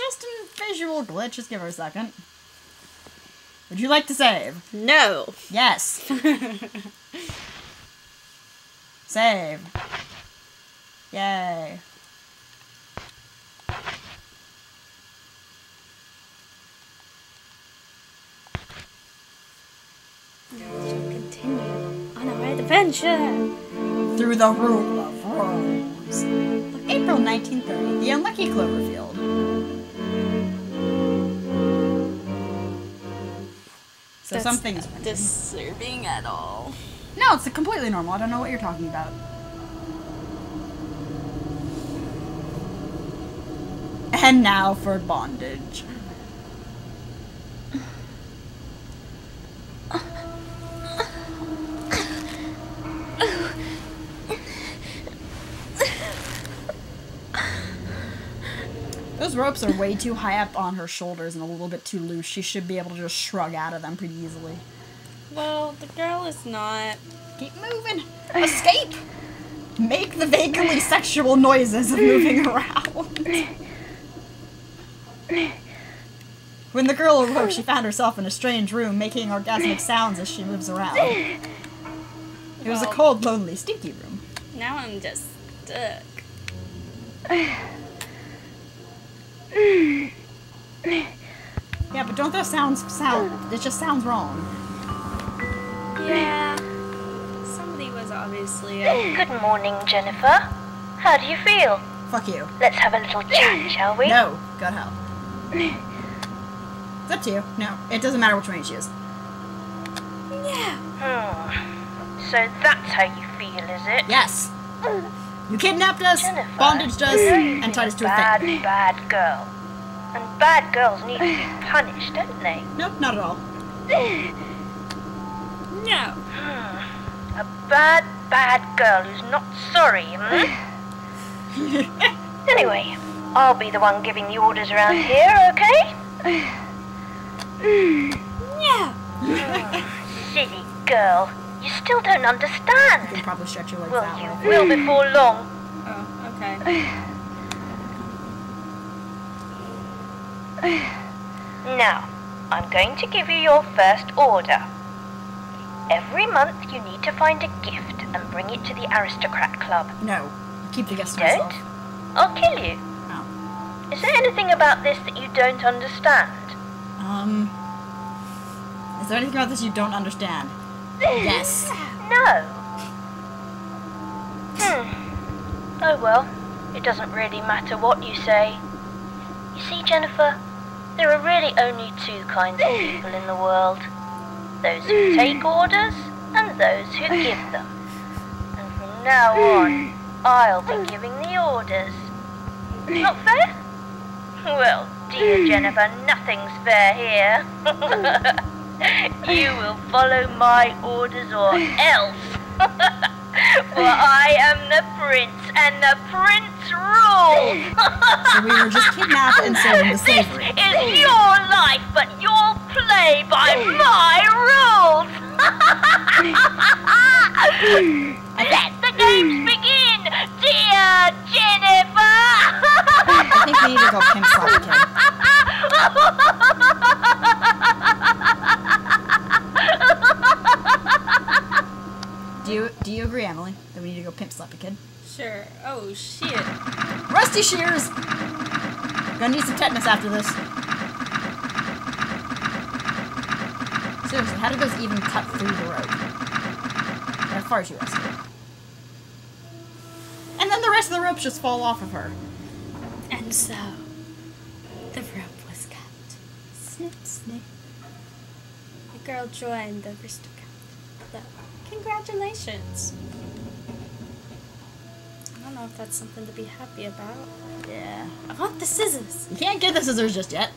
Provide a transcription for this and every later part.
just a visual glitch. Just give her a second. Would you like to save? No. Yes. save. Yay. Continue on our adventure. Through the Rule of Rose. April 1930. The Unlucky Cloverfield. So That's something is not disturbing at all. No, it's completely normal. I don't know what you're talking about. And now for bondage. Those ropes are way too high up on her shoulders and a little bit too loose. She should be able to just shrug out of them pretty easily. Well, the girl is not. Keep moving. Escape. Make the vaguely sexual noises of moving around. When the girl awoke, she found herself in a strange room, making orgasmic sounds as she moves around. It was a cold, lonely, stinky room. Now I'm just stuck. Yeah, but don't those sounds sound? It just sounds wrong. Yeah. Somebody was obviously. uh, Good morning, Jennifer. How do you feel? Fuck you. Let's have a little chat, shall we? No, God help. It's up to you. No, it doesn't matter which one you choose. Yeah. Hmm. So that's how you feel, is it? Yes. You kidnapped us, Jennifer, bondaged us, you know you've and tied us to a bad, thing. bad bad girl. And bad girls need to be punished, don't they? Nope, not at all. No. Hmm. A bad, bad girl who's not sorry, hmm? anyway, I'll be the one giving the orders around here, okay? No. Yeah. Silly girl. You still don't understand. You understand. can probably stretch your legs Well, that you way. will before long. Oh, okay. Now, I'm going to give you your first order. Every month you need to find a gift and bring it to the Aristocrat Club. No, keep the guest to Don't? I'll kill you. Oh. Is there anything about this that you don't understand? Um. Is there anything about this you don't understand? Yes. No. Hmm. Oh well, it doesn't really matter what you say. You see, Jennifer, there are really only two kinds of people in the world those who take orders and those who give them. And from now on, I'll be giving the orders. Not fair? Well, dear Jennifer, nothing's fair here. you will follow my orders or else. For I am the prince, and the prince rules. So we were just kidnapped and sold into slavery. This is your life, but you'll play by my rules. Let the games begin, dear Jennifer. I think we need to go Oh, shit. Rusty shears. Gonna need some tetanus after this. Seriously, how did those even cut through the rope? They're far too rusty. And then the rest of the ropes just fall off of her. And so, the rope was cut. Snip, snip. The girl joined the aristocrat club. Congratulations. I don't know if that's something to be happy about. Yeah. I want the scissors. You can't get the scissors just yet.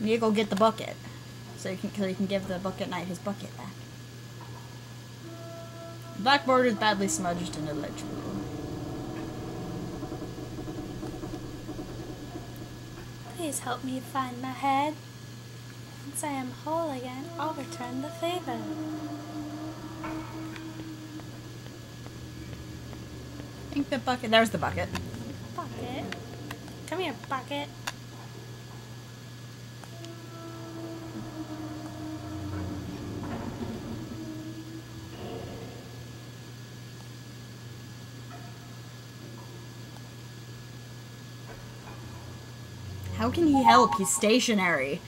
You need to go get the bucket. So you can, so you can give the bucket knight his bucket back. Blackboard is badly smudged and illegible. Please help me find my head. Once I am whole again, I'll return the favor. Think the bucket. There's the bucket. Bucket. Come here, bucket. How can he help? He's stationary.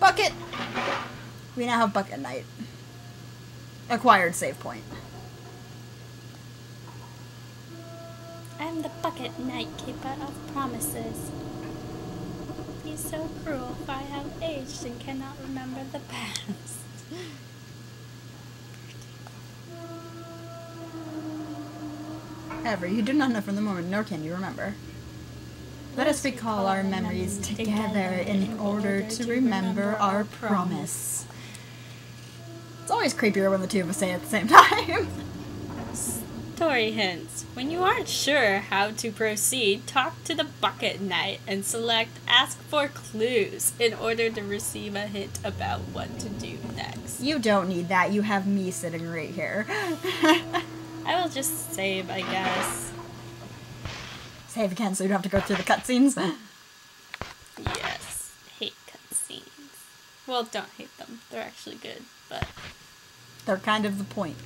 Bucket! We now have Bucket Knight. Acquired save point. I'm the bucket knight keeper of promises. He's so cruel, for I have aged and cannot remember the past. However, you do not know from the moment, nor can you remember. Let us recall our memories together in order to remember our promise. It's always creepier when the two of us say it at the same time. Story hints. When you aren't sure how to proceed, talk to the bucket knight and select ask for clues in order to receive a hint about what to do next. You don't need that. You have me sitting right here. I will just save, I guess. Save again so you don't have to go through the cutscenes. Yes. Hate cutscenes. Well, don't hate them. They're actually good, but. They're kind of the point.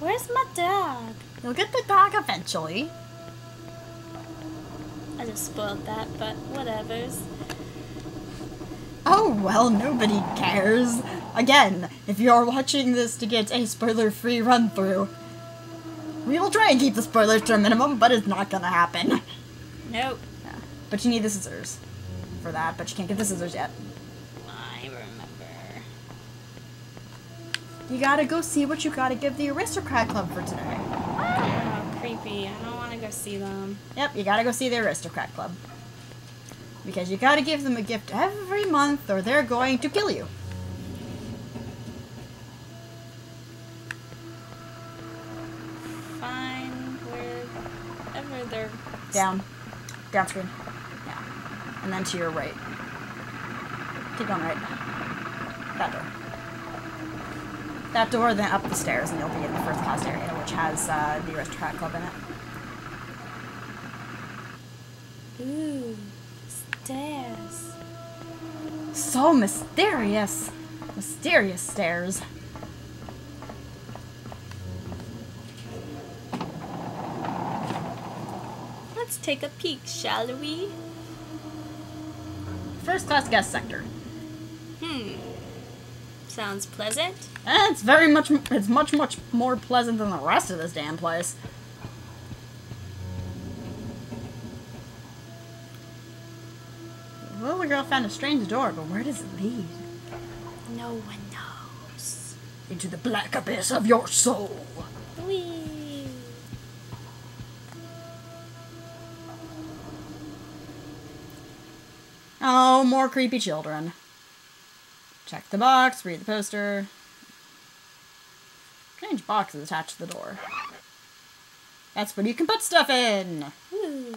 Where's my dog? You'll get the dog eventually. I just spoiled that, but whatevers. Oh, well, nobody cares. Again, if you're watching this to get a spoiler-free run-through, we will try and keep the spoilers to a minimum, but it's not gonna happen. Nope. Yeah. But you need the scissors for that, but you can't get the scissors yet. I remember. You gotta go see what you gotta give the Aristocrat Club for today. Oh, creepy. I don't want to go see them. Yep, you gotta go see the Aristocrat Club. Because you gotta give them a gift every month or they're going to kill you. Fine, wherever they're. Down. Down screen. Yeah. And then to your right. Keep going right. That door. That door, then up the stairs, and you'll be in the first class area, which has uh, the Aristocrat Club in it. Ooh, stairs. So mysterious! Mysterious stairs. Let's take a peek, shall we? First class guest sector. Hmm. Sounds pleasant. Eh, it's very much, it's much, much more pleasant than the rest of this damn place. The little girl found a strange door, but where does it lead? No one knows. Into the black abyss of your soul. Whee! Oh, more creepy children. Check the box, read the poster. Strange box is attached to the door. That's where you can put stuff in. Woo!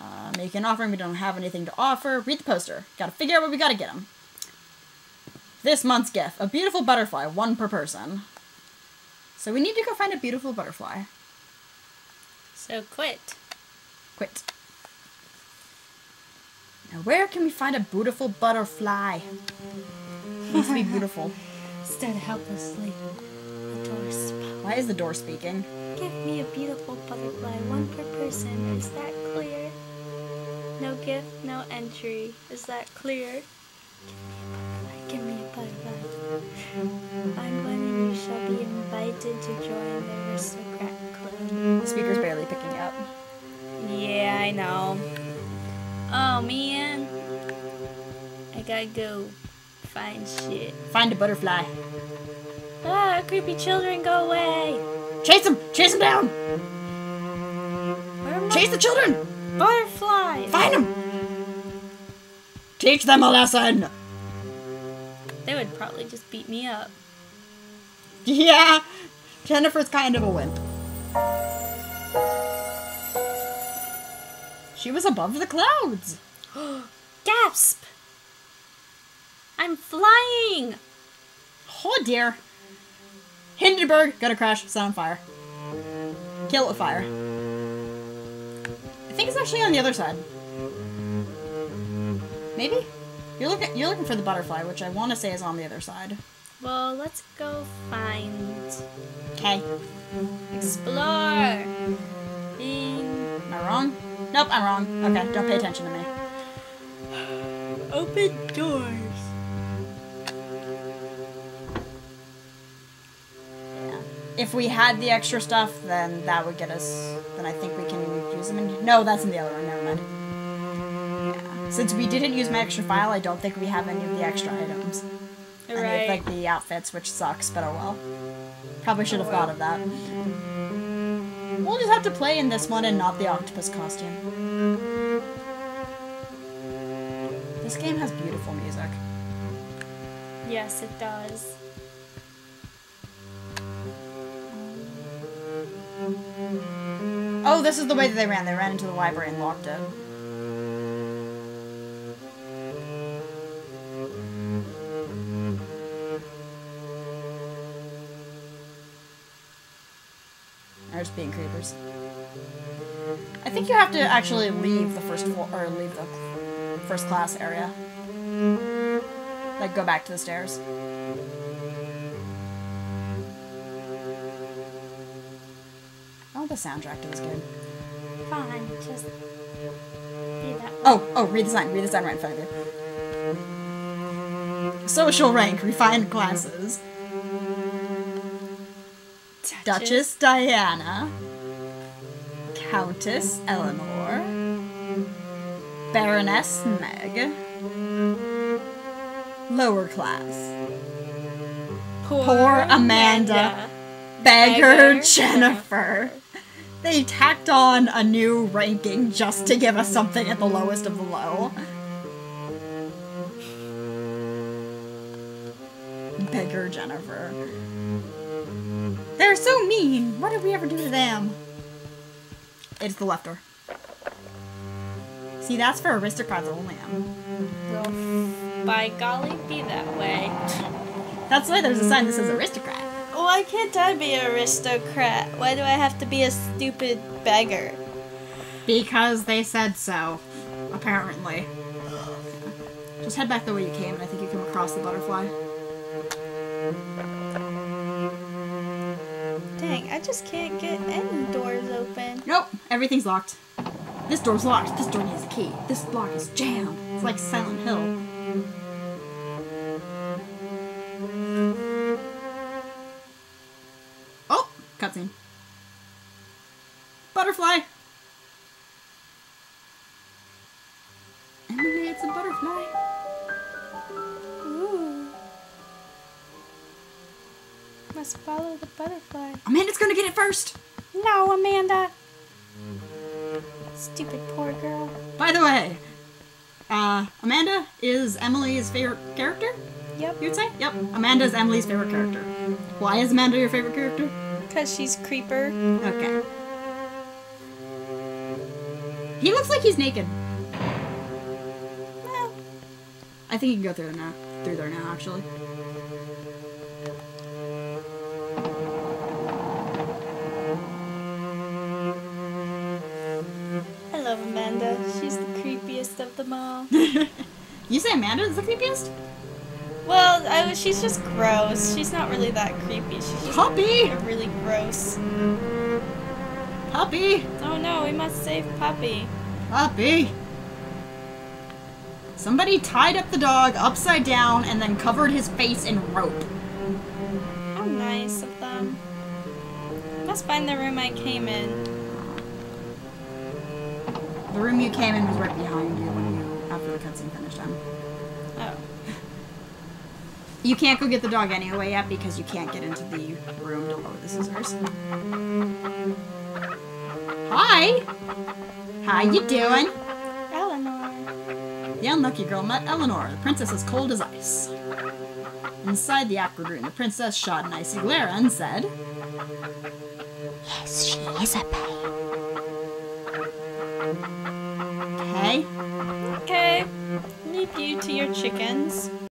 Uh, make an offering, we don't have anything to offer. Read the poster. Gotta figure out what we gotta get them. This month's gift, a beautiful butterfly, one per person. So we need to go find a beautiful butterfly. So quit. Quit. Now where can we find a beautiful butterfly? to be beautiful. Stood helplessly. The door spoke. Why is the door speaking? Give me a beautiful butterfly, one per person. Is that clear? No gift, no entry. Is that clear? Give me a butterfly. Give me a butterfly. Find one, and you shall be invited to join the aristocrat club. The speaker's barely picking up. Yeah, I know. Man. I gotta go find shit. Find a butterfly. Ah, creepy children, go away! Chase them! Chase them down! Where are my Chase the children! Butterfly! Find them! Teach them a lesson! They would probably just beat me up. Yeah, Jennifer's kind of a wimp. She was above the clouds. Gasp! I'm flying! Oh dear. Hindenburg, gonna crash, set on fire. Kill it with fire. I think it's actually on the other side. Maybe? You're looking you're looking for the butterfly, which I want to say is on the other side. Well, let's go find. Okay. Explore! Being. Am I wrong? Nope, I'm wrong. Okay, don't pay attention to me. Open doors! Yeah. If we had the extra stuff, then that would get us. Then I think we can use them in. No, that's in the other one. Never mind. Yeah. Since we didn't use my extra file, I don't think we have any of the extra items. Right. like the outfits, which sucks, but oh well. Probably should have thought of that. We'll just have to play in this one and not the octopus costume. This game has beautiful music. Yes, it does. Oh, this is the way that they ran. They ran into the library and locked it. They're just being creepers. I think you have to actually leave the first floor or leave the first class area. Like go back to the stairs. Oh, the soundtrack to this game. Fine, just. Be that Oh, oh, read the sign. Read the sign right in front of you. Social rank, refined classes. Duchess Diana. Countess Eleanor. Baroness Meg. Lower class. Poor, Poor Amanda. Beggar Beggar Jennifer. They tacked on a new ranking just to give us something at the lowest of the low. Beggar Jennifer. They're so mean. What did we ever do to them? It's the left door. See, that's for aristocrats only. Well, by golly, be that way. That's why there's a sign that says aristocrat. Oh, why can't I be an aristocrat? Why do I have to be a stupid beggar? Because they said so, apparently. Just head back the way you came, and I think you come across the butterfly. Dang, I just can't get any doors open. Nope, everything's locked. This door's locked. This door needs a key. This lock is jammed. It's like Silent Hill. Oh, cutscene. Butterfly. It's a butterfly. Ooh. Must follow the butterfly. Amanda's gonna get it first. No, Amanda. Stupid poor girl. By the way, uh, Amanda is Emilie's favorite character? Yep. You'd say? Yep. Amanda is Emilie's favorite character. Why is Amanda your favorite character? Because she's creeper. Okay. He looks like he's naked. Well, I think you can go through there now. Through there now, actually. Creepiest of them all. You say Amanda is the creepiest? well, I, was- she's just gross. She's not really that creepy. She's just Puppy! really gross. Puppy! Oh no, we must save Puppy. Puppy! Somebody tied up the dog upside down and then covered his face in rope. How nice of them. Must find the room I came in. The room you came in was right behind you when you after the cutscene finished. Um, Oh. you can't go get the dog anyway yet because you can't get into the room to load the scissors. Hi. How you doing? Eleanor. The unlucky girl met Eleanor, the princess as cold as ice. Inside the awkward room, the princess shot an icy glare and said, Yes, she is a babe. Okay. Leave you to your chickens.